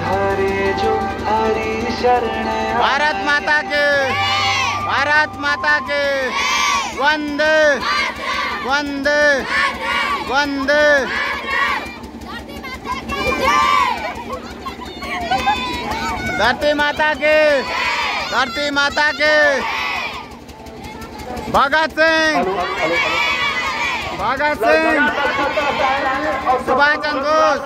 हरे जो हरी शरण भारत माता के भारत माता के। वंदे वंदे वंदे। धरती माता के धरती माता के भगत सिंह भगत सिंह। सुभाष चंद्र बोस।